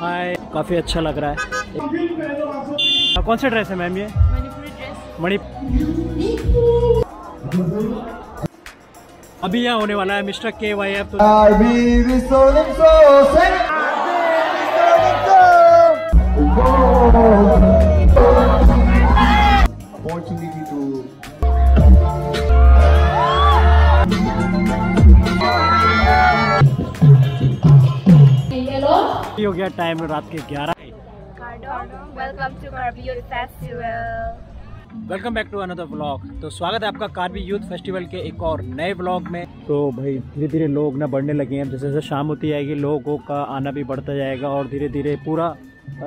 हाय काफ़ी अच्छा लग रहा है। आ, कौन सा ड्रेस है मैम ये? मणि अभी यहाँ होने वाला है मिस्टर के वाई एफ़ तो गया टाइम रात के ग्यारह. Welcome back to another vlog तो स्वागत है आपका कार्बी यूथ फेस्टिवल के एक और नए ब्लॉग में। तो भाई धीरे धीरे लोग ना बढ़ने लगे हैं। जैसे जैसे शाम होती जाएगी लोगों का आना भी बढ़ता जाएगा और धीरे धीरे पूरा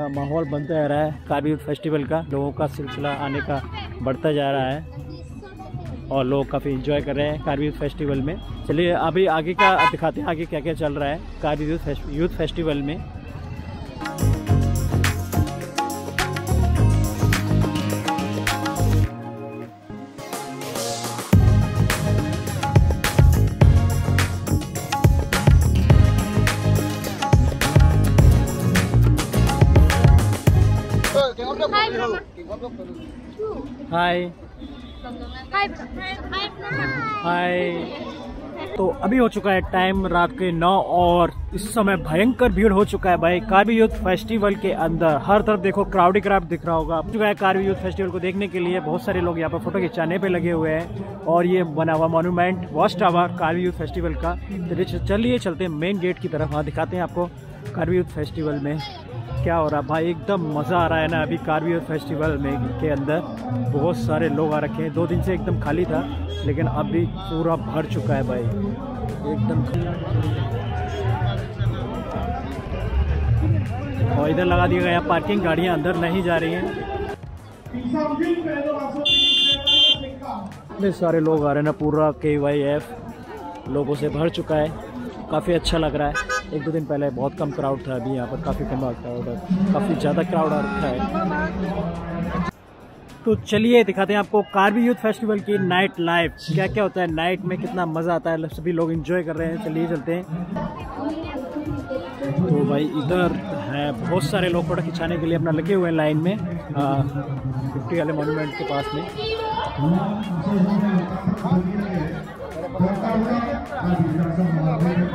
माहौल बनता जा रहा है कार्बी यूथ फेस्टिवल का। लोगों का सिलसिला आने का बढ़ता जा रहा है और लोग काफ़ी इंजॉय कर रहे हैं कार्बी यूथ फेस्टिवल में। चलिए अभी आगे का दिखाते हैं आगे क्या क्या चल रहा है कार्बी यूथ यूथ फेस्टिवल में। हाय हाय तो अभी हो चुका है टाइम रात के नौ और इस समय भयंकर भीड़ हो चुका है भाई। कार्बी यूथ फेस्टिवल के अंदर। हर तरफ़ देखो क्राउडी क्राउड दिख रहा होगा। चुका है कार्बी यूथ फेस्टिवल को देखने के लिए बहुत सारे लोग यहाँ पर फ़ोटो खिंचाने पे लगे हुए हैं और ये बना हुआ मॉन्यूमेंट वॉस्ट टावर कार्बी यूथ फेस्टिवल का। तो चलिए चलते हैं मेन गेट की तरफ़। वहाँ दिखाते हैं आपको कार्बी यूथ फेस्टिवल में। क्या हो रहा है? भाई, एकदम मज़ा आ रहा है ना अभी कार्बी फेस्टिवल में के अंदर। बहुत सारे लोग आ रखे हैं। दो दिन से एकदम खाली था, लेकिन अभी पूरा भर चुका है भाई। एकदम और इधर लगा दिया गया पार्किंग गाड़ियाँ अंदर नहीं जा रही हैं। इतने सारे लोग आ रहे हैं ना, पूरा के वाई एफ़ लोगों से भर चुका है। काफ़ी अच्छा लग रहा है। एक दो दिन पहले बहुत कम क्राउड था, अभी यहाँ पर काफ़ी कम क्राउड है काफ़ी ज़्यादा क्राउड आ रखा है। तो चलिए, दिखाते हैं आपको कार्बी यूथ फेस्टिवल की नाइट लाइफ क्या क्या होता है नाइट में, कितना मज़ा आता है, सभी लोग एंजॉय कर रहे हैं। चलिए चलते हैं। तो भाई, इधर है, बहुत सारे लोग फ़ोटो खिंचाने के लिए अपना लगे हुए हैं लाइन में फिफ्टी वाले मॉन्यूमेंट के पास में।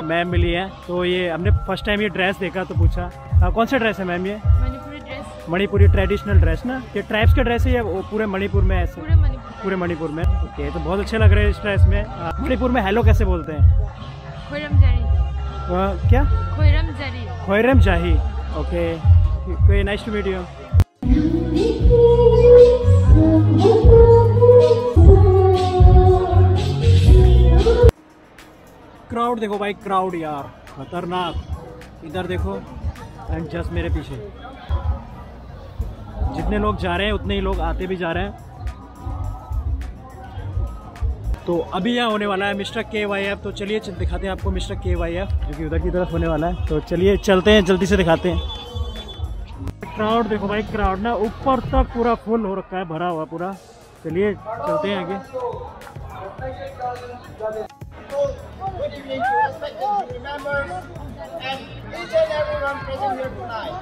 मैम मिली है तो ये हमने फ़र्स्ट टाइम ये ड्रेस देखा तो पूछा आ, कौन सा ड्रेस है मैम ये? मणिपुरी ट्रेडिशनल ड्रेस ना? ये ट्राइब्स के ड्रेस है या वो पूरे मणिपुर में ऐसे? पूरे मणिपुर। में। ओके तो बहुत अच्छे लग रहे हैं इस ड्रेस में। मणिपुर में हेलो कैसे बोलते हैं? आ, क्या? खोयरम जाही okay nice to meet you crowd देखो भाई क्राउड यार, खतरनाक। इधर देखो एंड जस्ट मेरे पीछे। जितने लोग जा रहे हैं, उतने ही लोग आते भी जा रहे हैं। तो अभी यहाँ होने वाला है मिस्टर के वाई एफ़ तो चलिए दिखाते हैं आपको मिस्टर के वाई एफ़ जो कि उधर की तरफ़ होने वाला है। तो चलिए, चलते हैं, जल्दी से दिखाते हैं। क्राउड देखो भाई क्राउड ना ऊपर तक पूरा फुल हो रखा है, भरा हुआ पूरा। चलिए, चलते हैं आगे। Good evening to respected members and each and everyone present here tonight.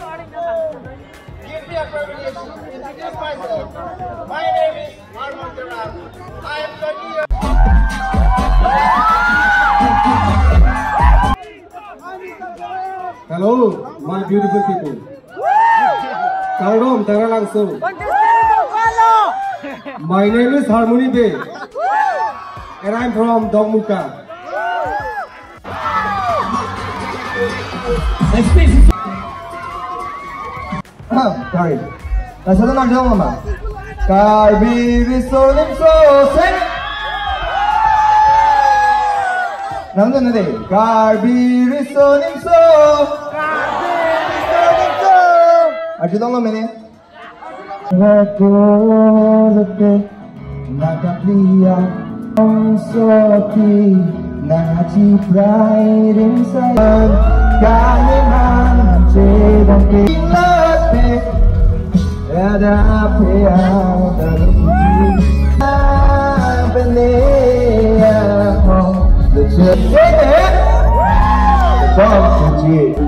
Give me a privilege to introduce myself. My name is Armand Duran. I am 20 years Hello, my beautiful people. Salam, tara langsung. My name is Harmony Bay, and I'm from Dongmuka. Next piece is... Sorry. Nasa na lang daw mama. Kalbi Visolim Sosen! Nandun na din. Kalbi Visolim So! Kalbi Visolim So! Acı dolma beni. Rekorete Nakakliya Ông số khi nà chi prai đến say hơn Cả những hàng nằm chê đồng kỳ lớp bê Đã đã phê áo tầng chi Bên lê hồng Được chưa Chết hết Con chị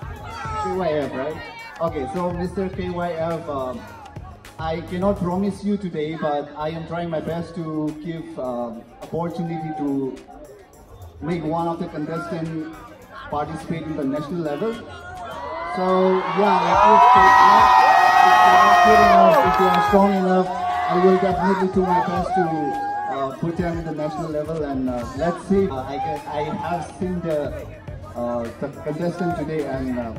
KYF, right? Okay, so Mr. KYF, um, I cannot promise you today, but I am trying my best to give um, opportunity to make one of the contestants participate in the national level. So yeah, if if if you are strong enough, I will definitely do my best to uh, put them in the national level and uh, let's see. Uh, I guess I have seen the uh, the contestant today and. Uh,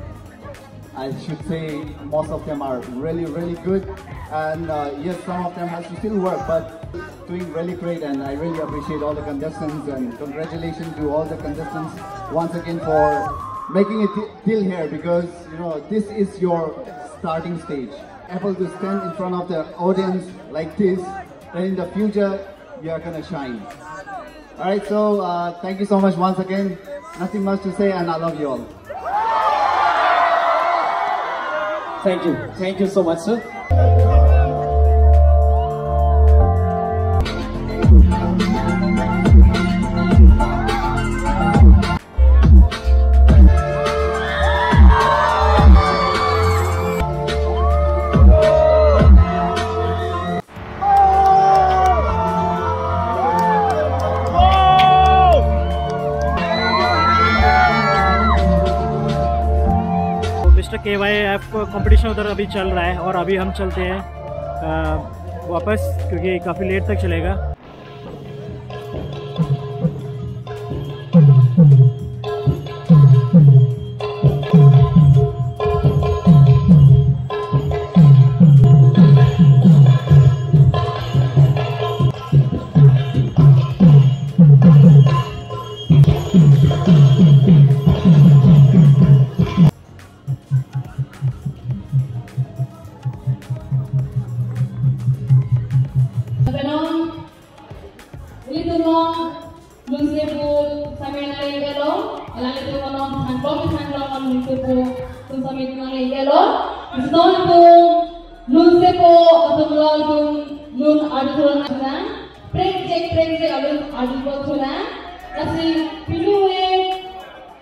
I should say most of them are really, really good. And uh, yes, some of them has to still work, but doing really great. And I really appreciate all the contestants and congratulations to all the contestants once again for making it till here because you know this is your starting stage. Able to stand in front of the audience like this, and in the future you are gonna shine. All right, so uh, thank you so much once again. Nothing much to say, and I love you all. Thank you. Thank you so much, sir. K Y F competition उधर अभी चल रहा है और अभी हम चलते हैं वापस, क्योंकि काफ़ी लेट तक चलेगा। Lalit po ko ng handlong-handlong ang nito po kung sa mito ng yelo. Gusto na po lunse po at mulal po nun adutulan na na. Preng check preng check alun adutulan Kasi pinuwe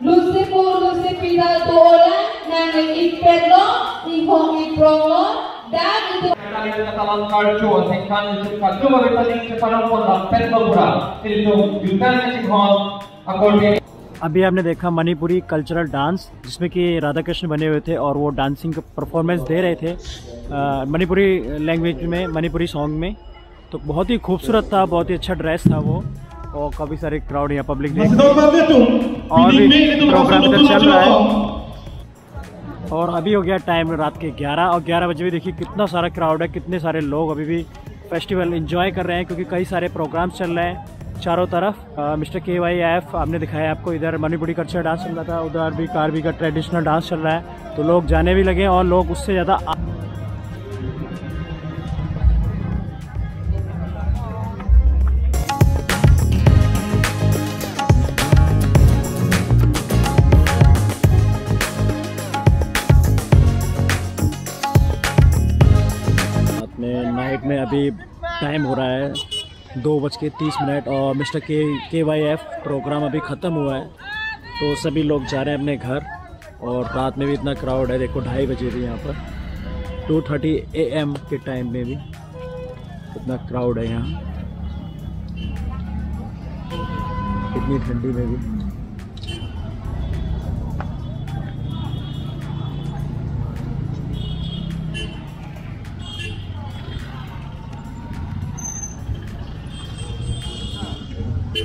lunse po lunse pidal to ola nang iperlo ingkong iprolo dan itu kalang kartu atau kan itu kartu mereka ini kepada orang perlu berat itu juga yang sih hal akordnya अभी आपने देखा Manipuri cultural dance जिसमें कि राधा कृष्ण बने हुए थे और वो डांसिंग का परफॉर्मेंस दे रहे थे। मणिपुरी लैंग्वेज में मणिपुरी सॉन्ग में। तो बहुत ही खूबसूरत था बहुत ही अच्छा ड्रेस था वो। और काफ़ी सारे क्राउड यहाँ पब्लिक देख और भी प्रोग्राम इधर चल रहा है। और अभी हो गया टाइम रात के 11 और 11 बजे भी देखिए कितना सारा क्राउड है कितने सारे लोग अभी भी फेस्टिवल एंजॉय कर रहे हैं क्योंकि कई सारे प्रोग्राम्स चल रहे हैं। चारों तरफ़। मिस्टर के वाई एफ़ आपने दिखाया आपको इधर मणिपुरी कल्चर डांस चल रहा था, उधर भी कार्बी का ट्रेडिशनल डांस चल रहा है। तो लोग जाने भी लगे और लोग उससे ज़्यादा में नाइट में अभी टाइम हो रहा है। दो बज के तीस मिनट और मिस्टर के के वाई एफ़ प्रोग्राम अभी ख़त्म हुआ है। तो सभी लोग जा रहे हैं अपने घर और रात में भी इतना क्राउड है, देखो ढाई बजे भी यहाँ पर। टू थर्टी ए एम के टाइम में भी इतना क्राउड है यहाँ। इतनी ठंडी में भी।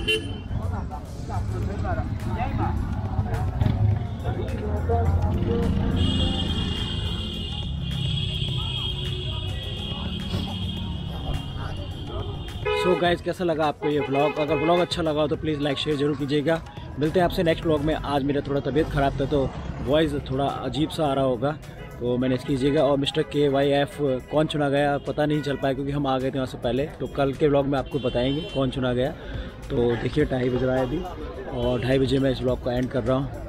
सो so गाइज़ कैसा लगा आपको ये ब्लॉग अगर ब्लॉग अच्छा लगा हो तो प्लीज़ लाइक शेयर ज़रूर कीजिएगा। मिलते हैं आपसे नेक्स्ट ब्लॉग में। आज मेरा थोड़ा तबीयत ख़राब था तो वॉइस थोड़ा अजीब सा आ रहा होगा तो मैनेज कीजिएगा। और मिस्टर के वाई एफ़ कौन चुना गया? पता नहीं चल पाया क्योंकि हम आ गए थे वहाँ से पहले। तो कल के ब्लॉग में आपको बताएँगे कौन चुना गया। तो देखिए, ढाई बज रहा है अभी और ढाई बजे मैं इस ब्लॉग को एंड कर रहा हूँ।